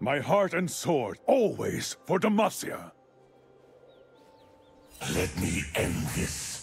My heart and sword, always for Demacia. Let me end this.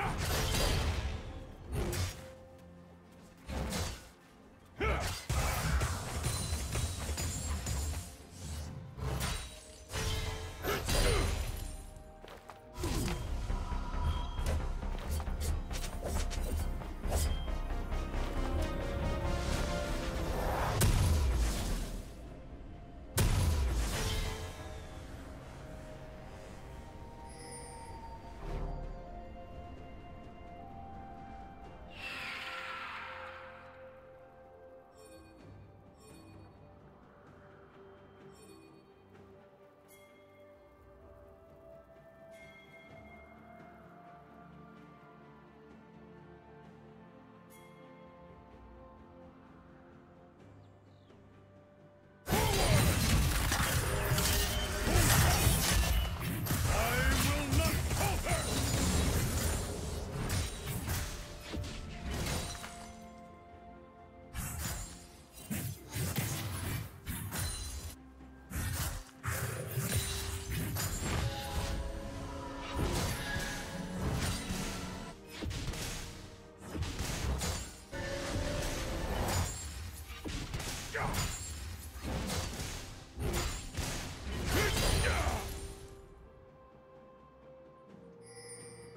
Ha!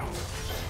go.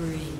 spree.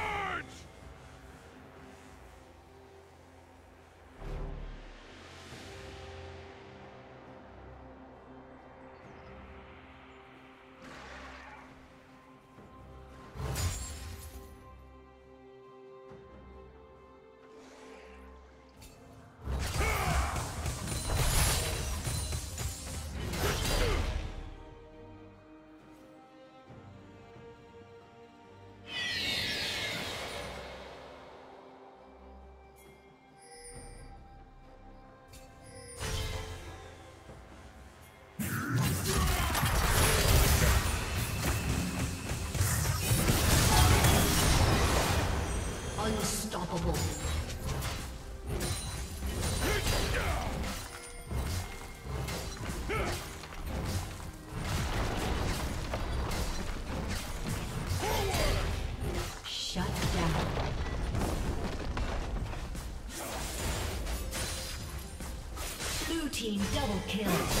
Team double kill.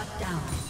Shut down.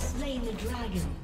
Slain the dragon.